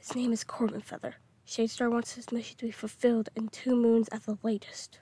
His name is Corbin Feather. Shadestar wants his mission to be fulfilled in two moons at the latest.